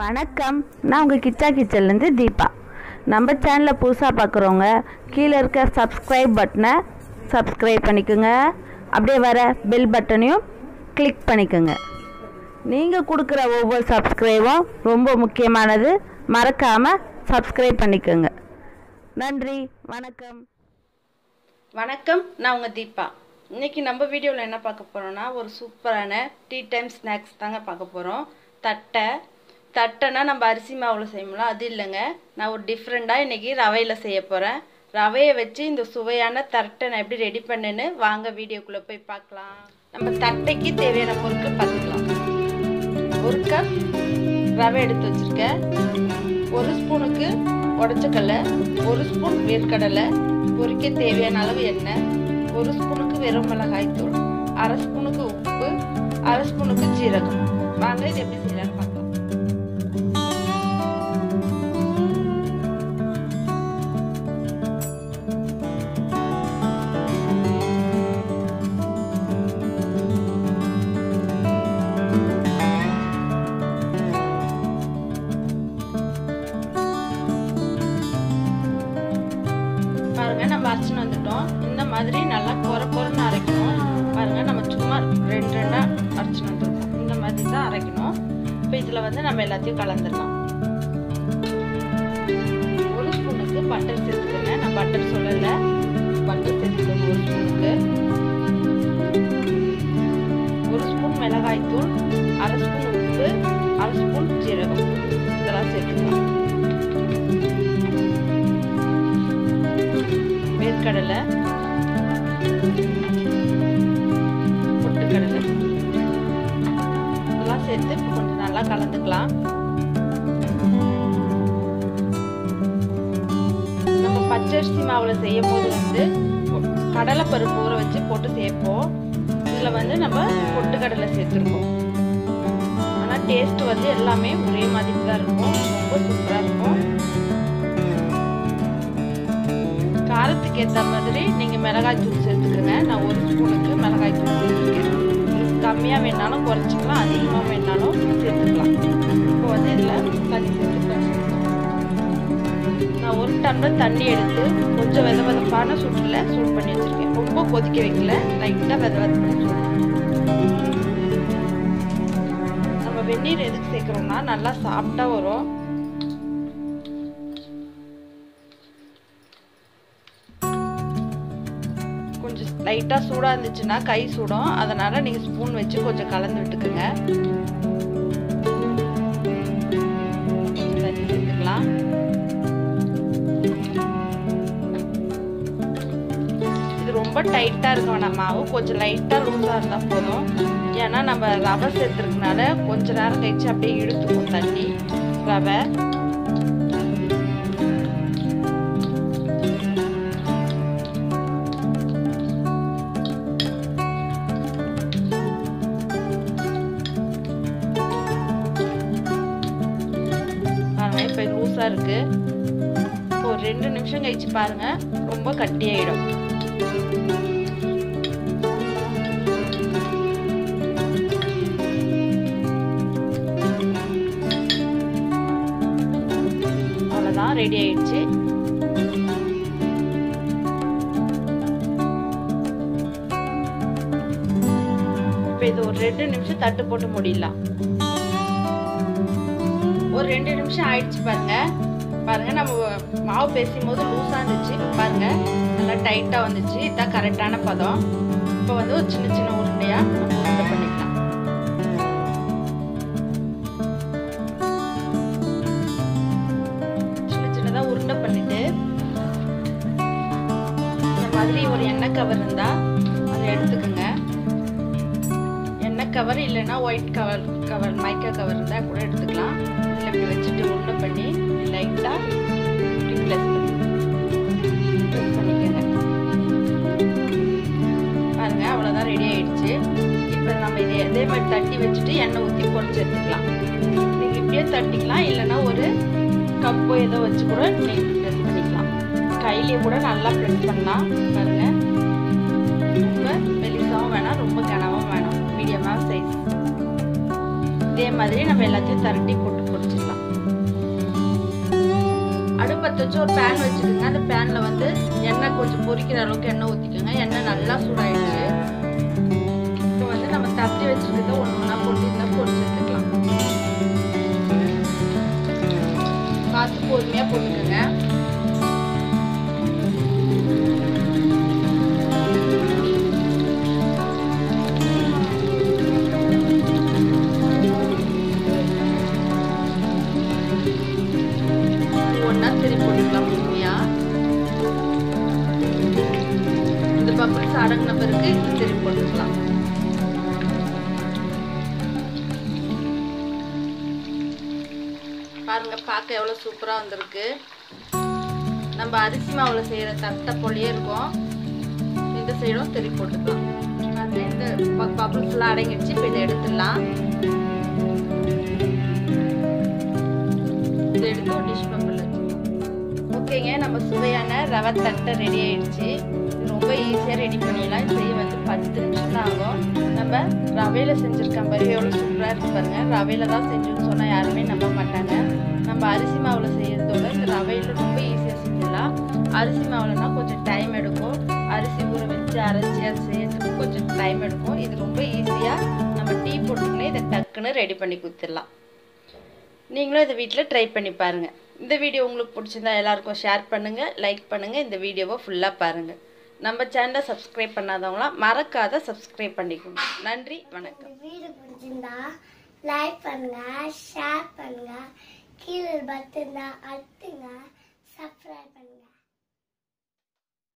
வணக்கம். நான் உங்கள் கிச்சா கிச்சன்லேருந்து தீபா. நம்ம சேனலில் புதுசாக பார்க்குறவங்க கீழே இருக்க சப்ஸ்கிரைப் பட்டனை சப்ஸ்கிரைப் பண்ணிக்கோங்க. அப்படியே வர பெல் பட்டனையும் கிளிக் பண்ணிக்கோங்க. நீங்கள் கொடுக்குற ஒவ்வொரு சப்ஸ்கிரைபும் ரொம்ப முக்கியமானது. மறக்காமல் சப்ஸ்கிரைப் பண்ணிக்கோங்க. நன்றி. வணக்கம். வணக்கம். நான் உங்கள் தீபா. இன்றைக்கி நம்ம வீடியோவில் என்ன பார்க்க போகிறோன்னா ஒரு சூப்பரான டீ டைம் ஸ்நாக்ஸ் தாங்க பார்க்க போகிறோம் தட்டை தட்டைனா நம்ம அரிசி மாவில் செய்யணும்ல அது இல்லைங்க. நான் ஒரு டிஃப்ரெண்ட்டாக இன்றைக்கி ரவையில் செய்ய போகிறேன் ரவையை வச்சு இந்த சுவையான தட்டை நான் எப்படி ரெடி பண்ணுன்னு வாங்க வீடியோக்குள்ளே போய் பார்க்கலாம். நம்ம தட்டைக்கு தேவையான பொருட்கள் பார்த்துக்கலாம். ஒரு கப் ரவை எடுத்து வச்சுருக்கேன். ஒரு ஸ்பூனுக்கு உடச்சக்கடலை ஒரு ஸ்பூன் வேர்க்கடலை பொறிக்க தேவையான அளவு எண்ணெய் ஒரு ஸ்பூனுக்கு வெறும் மிளகாய் தூள் அரை ஸ்பூனுக்கு உப்பு அரை ஸ்பூனுக்கு ஜீரகம். வாங்க இது எப்படி செய்யலான்னு வந்து நம்ம எல்லாத்தையும் கலந்துடலாம். ஒரு ஸ்பூனுக்கு பட்டர் சேர்த்துக்கோங்க. நான் பட்டர் சொல்லலை. பட்டர் சேர்த்துக்கோங்க ஒரு ஸ்பூனுக்கு. ஒரு ஸ்பூன் மிளகாய் தூள் அரை ஸ்பூன் உப்பு அரை ஸ்பூன் ஜீரகம். இதெல்லாம் சேர்த்துக்கலாம். வேர்க்கடலை நம்ம பச்சரிசி மாவில் செய்யும் போது வந்து கடலை பருப்பு ஊற வச்சு போட்டு சேர்ப்போம். இதில் வந்து நம்ம பொட்டுக்கடலை சேர்த்துருக்கோம். ஆனால் டேஸ்ட் வந்து எல்லாமே ஒரே மாதிரி தான் இருக்கும். ரொம்ப சூப்பராக இருக்கும். காரத்துக்கு ஏற்ற மாதிரி நீங்கள் மிளகாய் தூள் சேர்த்துக்கோங்க. நான் ஒரு ஸ்பூனுக்கு மிளகாய் தூள் சேர்த்துருக்கேன். கம்மியாக வேணாலும் குறைச்சிக்கலாம் அதிகமாக வேணாலும் சேர்த்துக்கலாம். டம்ளர் தண்ணி எடுத்து கொஞ்சம் வெத வெதப்பான சூட்டில் சூட் பண்ணி வச்சுருக்கேன். ரொம்ப கொதிக்க வைக்கல. லைட்டாக வெத வெத நம்ம வெந்நீர் எதுக்கு சேர்க்குறோம்னா நல்லா சாஃப்டாக வரும். கொஞ்சம் லைட்டாக சூடாக இருந்துச்சுன்னா கை சூடும். அதனால் நீங்கள் ஸ்பூன் வச்சு கொஞ்சம் கலந்து விட்டுக்குங்க. தண்ணி சேர்த்துக்கலாம். ரொம்ப டைட்டாக இருக்க வேணாம் மாவு கொஞ்சம் லைட்டாக லூஸாக இருந்தால் போதும். ஏன்னா நம்ம ரவை சேர்த்துருக்கனால கொஞ்ச நேரம் கழிச்சு அப்படியே இழுத்துக்கும் தண்ணி ரவை. இப்போ லூஸாக இருக்குது இப்போ ஒரு ரெண்டு நிமிஷம் கழிச்சு பாருங்கள் ரொம்ப கட்டியாயிடும். அவ்வளோதான் ரெடி ஆயிடுச்சு. இப்போ இது ஒரு ரெண்டு நிமிஷம் தட்டு போட்டு முடியலாம் ஒரு ரெண்டு நிமிஷம் ஆயிடுச்சு பாருங்க. பாருங்க நம்ம மாவு பேசும் போது லூஸாக இருந்துச்சு. பாருங்கள் பாருங்க நல்லா டைட்டாக வந்துச்சு. இதான் கரெக்டான பதம். இப்போ வந்து ஒரு சின்ன சின்ன உருண்டையாக நம்ம உருண்டை பண்ணிக்கலாம். சின்ன சின்னதாக உருண்டை பண்ணிவிட்டு இந்த மாதிரி ஒரு எண்ணெய் கவர் இருந்தால் அதை எடுத்துக்கோங்க. எண்ணெய் கவர் இல்லைன்னா white cover cover mica cover இருந்தால் கூட எடுத்துக்கலாம். இதில் இப்படி வச்சுட்டு ஒன்று பண்ணி லைட்டாக ப்ளஸ் ப்ளஸ் பண்ணிக்கோங்க. பாருங்க அவ்வளோதான் ரெடி ஆயிடுச்சு. இப்போ நம்ம இதை இதே மாதிரி தட்டி வச்சுட்டு எண்ணெய் ஊற்றி பொறிச்சு எடுத்துக்கலாம். நீங்கள் இப்படியே தட்டிக்கலாம் இல்லைன்னா ஒரு கப்போ ஏதோ வச்சு கூட நீங்கள் ப்ரெஸ் பண்ணிக்கலாம். கையிலேயே கூட நல்லா ப்ரெஸ் பண்ணலாம். பாருங்க. ரொம்ப மெலிசாவும் வேணாம் ரொம்ப கனவும் வேணாம். மீடியமாக சைஸ் இதே மாதிரி நம்ம எல்லாத்தையும் திரட்டி போட்டு அடுப்பத்தை வச்சு ஒரு பேன் வச்சுக்கோங்க அந்த பேனில் வந்து எண்ணெய் கொஞ்சம் பொரிக்கிற அளவுக்கு எண்ணெய் ஊற்றிக்கோங்க எண்ணெய் நல்லா சூடாயிடுச்சு. இப்போ வந்து நம்ம தட்டி வச்சுருக்கிறத ஒன்று ஒன்றா போட்டு இருந்தால் எடுத்துக்கலாம் பார்த்து பொறுமையாக போட்டுக்கோங்க ஒன்றா திருப்பி போட்டுக்கலாம் பொறுமையாக இந்த பப்பிள்ஸ் அடங்கின பிறகு இது திருப்பி போட்டுக்கலாம். பாருங்க பார்க்க எவ்வளோ சூப்பராக வந்திருக்கு. நம்ம அரிசி மாவில் செய்கிற தட்டை போலியே இருக்கும். இந்த சைடும் திருப்பி போட்டுக்கலாம். அந்த இந்த பப்பிள்ஸ் எல்லாம் அடங்கிடுச்சு இப்போ இதை எடுத்துடலாம். ரவை தட்டை ரெடி ஆயிடுச்சு. ரொம்ப ஈஸியாக ரெடி பண்ணிடலாம். இது வந்து பத்து நிமிஷம் தான் ஆகும். நம்ம ரவையில் செஞ்சுருக்கோம் பாருங்க எவ்வளோ சூப்பராக இருக்கு பாருங்க. ரவையில் தான் செஞ்சுன்னு சொன்னால் யாருமே நம்ப மாட்டாங்க. நம்ம அரிசி மாவில் செய்யறதோட இந்த ரவையில் ரொம்ப ஈஸியாக செஞ்சிடலாம். அரிசி மாவுலனா கொஞ்சம் டைம் எடுக்கும். அரிசி ஊற வச்சு அரைச்சி அதை செய்யறதுக்கு கொஞ்சம் டைம் எடுக்கும். இது ரொம்ப ஈஸியாக நம்ம டீ போட்டுக்கினே இதை டக்குன்னு ரெடி பண்ணி கொடுத்துடலாம். நீங்களும் இதை வீட்டில் ட்ரை பண்ணி பாருங்கள் இந்த வீடியோ உங்களுக்கு பிடிச்சிருந்தா எல்லாருக்கும் ஷேர் பண்ணுங்கள் லைக் பண்ணுங்கள் இந்த வீடியோவை ஃபுல்லாக பாருங்கள் நம்ம சேனலை சப்ஸ்கிரைப் பண்ணாதவங்களாம் மறக்காத சப்ஸ்கிரைப் பண்ணிக்கோங்க. நன்றி வணக்கம். வீடியோ பிடிச்சிருந்தா லைக் பண்ணுங்க ஷேர் பண்ணுங்க கீழே பட்டன் அழுத்துங்க சப்ஸ்கிரைப் பண்ணுங்க.